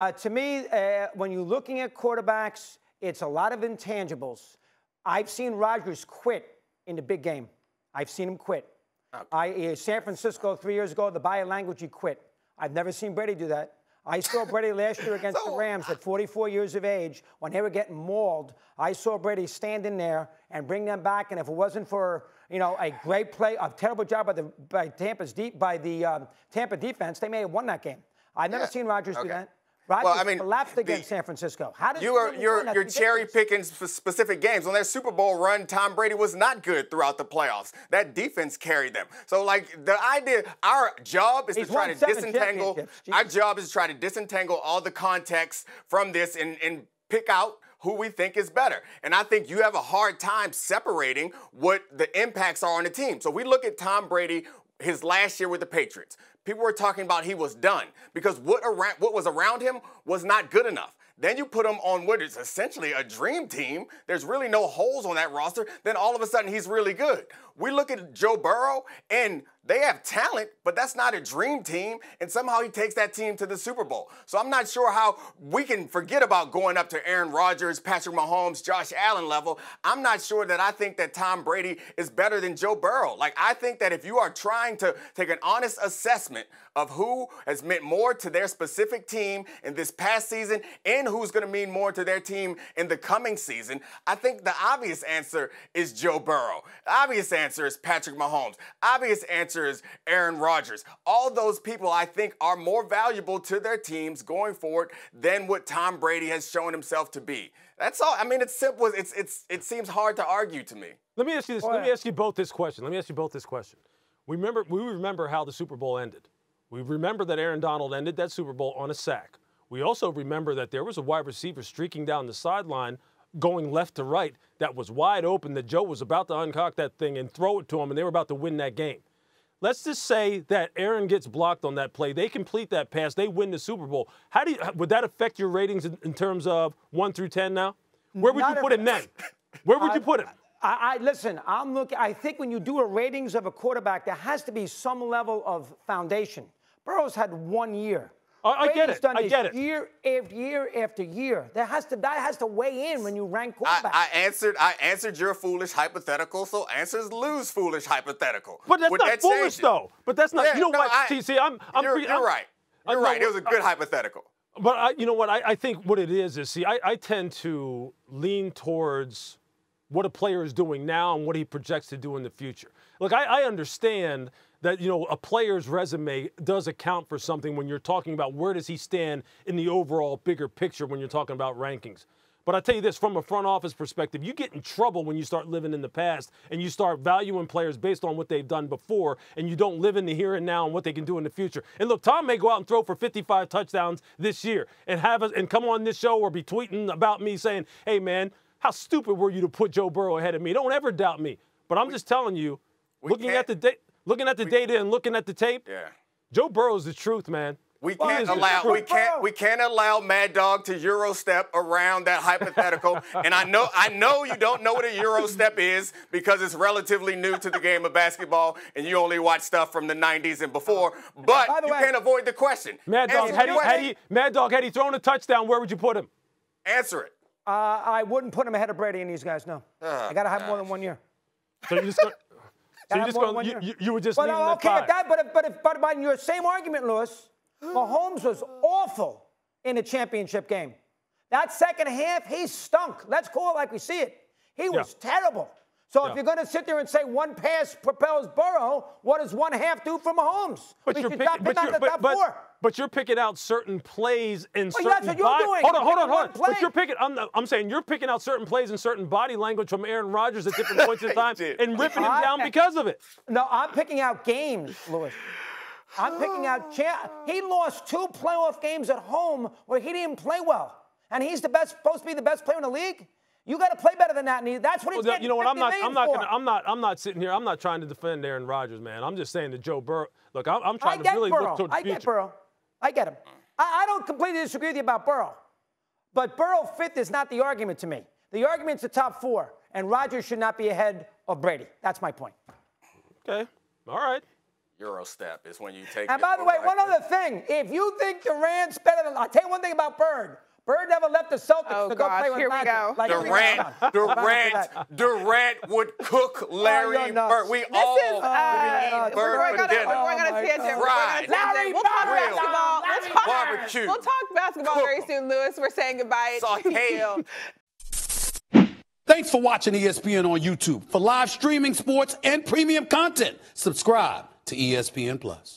Uh, to me, uh, when you're looking at quarterbacks, it's a lot of intangibles. I've seen Rodgers quit in the big game. I've seen him quit. Okay. I, uh, San Francisco three years ago, the body language, he quit. I've never seen Brady do that. I saw Brady last year against so, the Rams at 44 years of age when they were getting mauled. I saw Brady stand in there and bring them back. And if it wasn't for you know a great play, a terrible job by the by Tampa's deep by the um, Tampa defense, they may have won that game. I've never yeah. seen Rodgers okay. do that. Rodgers well, I mean, collapsed against the, San Francisco. How did you are you're you're cherry picking specific games. On their Super Bowl run, Tom Brady was not good throughout the playoffs. That defense carried them. So like the idea, our job is He's to try to disentangle. Our job is to try to disentangle all the context from this and and pick out who we think is better. And I think you have a hard time separating what the impacts are on the team. So we look at Tom Brady his last year with the Patriots. People were talking about he was done because what around what was around him was not good enough. Then you put him on what is essentially a dream team. There's really no holes on that roster. Then all of a sudden he's really good. We look at Joe Burrow and they have talent, but that's not a dream team. And somehow he takes that team to the Super Bowl. So I'm not sure how we can forget about going up to Aaron Rodgers, Patrick Mahomes, Josh Allen level. I'm not sure that I think that Tom Brady is better than Joe Burrow. Like, I think that if you are trying to take an honest assessment of who has meant more to their specific team in this past season and who's going to mean more to their team in the coming season, I think the obvious answer is Joe Burrow. The obvious answer is Patrick Mahomes. Obvious answer answer is Aaron Rodgers. All those people, I think, are more valuable to their teams going forward than what Tom Brady has shown himself to be. That's all. I mean, it's simple. It's it's it seems hard to argue to me. Let me ask you this. Let me ask you both this question. Let me ask you both this question. We remember we remember how the Super Bowl ended. We remember that Aaron Donald ended that Super Bowl on a sack. We also remember that there was a wide receiver streaking down the sideline going left to right that was wide open that Joe was about to uncock that thing and throw it to him and they were about to win that game. Let's just say that Aaron gets blocked on that play. They complete that pass. They win the Super Bowl. How do you, would that affect your ratings in, in terms of one through ten now? Where would Not you put him then? Where would I, you put him? I, I, listen. I'm looking. I think when you do a ratings of a quarterback, there has to be some level of foundation. Burrow's had one year. I, I get it. I get it. Year after year after year. That has to that has to weigh in when you rank quarterbacks. I, I answered I answered your foolish hypothetical, so answers lose foolish hypothetical. But that's Would not that foolish though. But that's not. Yeah, you know no, what? I, see, see, I'm. I'm you're, you're I'm, right. You're right. It was a good hypothetical. But I, you know what? I, I think what it is is see, I, I tend to lean towards what a player is doing now and what he projects to do in the future. Look, I, I understand that you know a player's resume does account for something when you're talking about where does he stand in the overall bigger picture when you're talking about rankings. But I tell you this, from a front office perspective, you get in trouble when you start living in the past and you start valuing players based on what they've done before and you don't live in the here and now and what they can do in the future. And look, Tom may go out and throw for 55 touchdowns this year and have us and come on this show or be tweeting about me saying, hey man, how stupid were you to put Joe Burrow ahead of me? Don't ever doubt me. But I'm just telling you, looking at the date looking at the we, data and looking at the tape, yeah. Joe Burrow's the truth, man. We can't allow we can't we can't allow Mad Dog to Euro step around that hypothetical. and I know I know you don't know what a Euro step is because it's relatively new to the game of basketball and you only watch stuff from the 90s and before. Uh, but you way, can't avoid the question. Mad Dog, had he, had he, Mad Dog, had he thrown a touchdown, where would you put him? Answer it. Uh, I wouldn't put him ahead of Brady and these guys. No, uh, I got to have gosh. more than one year. So you just. So you just going, you, you, you, were just but, leaving okay, that, but if, but if, but by your same argument, Louis, Mahomes was awful in the championship game. That second half, he stunk. Let's call it like we see it. He was yeah. terrible. So yeah. if you're going to sit there and say one pass propels Burrow, what does one half do for Mahomes? But we you're, pick, but, you're, but, but, but, you're picking out certain plays oh, and well, certain. That's what you're doing. Hold on, hold on, hold on. But you're picking. I'm, I'm saying you're picking out certain plays and certain body language from Aaron Rodgers at different points in time and ripping him down because of it. No, I'm picking out games, Louis. I'm picking out. Cha- he lost two playoff games at home where he didn't play well, and he's the best, supposed to be the best player in the league. You got to play better than that, and that's what he's well, getting. You know what? I'm not. I'm not. Gonna, I'm not. I'm not sitting here. I'm not trying to defend Aaron Rodgers, man. I'm just saying that Joe Burrow. Look, I'm, I'm trying to really Burrow. look toward the I future. I get Burrow. I get him. I, I don't completely disagree with you about Burrow, but Burrow fifth is not the argument to me. The argument's the top four, and Rodgers should not be ahead of Brady. That's my point. Okay. All right. Euro step is when you take. And by the way, one other thing: if you think Durant's better than, I'll tell you one thing about Bird. Bird never left the Celtics oh, to go gosh, play with here Magic. we go. Like, Durant, Durant, Durant would cook Larry oh, Bird. We this all is, uh, Bird we're going for dinner. we're going on a tangent. Fried. We're going on a tangent. We'll talk Grilled. basketball. Larry We'll talk, Barbecue. we'll talk basketball Cook very soon, Louis. We're saying goodbye. Sauteed. Thanks for watching ESPN on YouTube. For live streaming sports and premium content, subscribe to ESPN Plus.